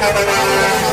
Thank you.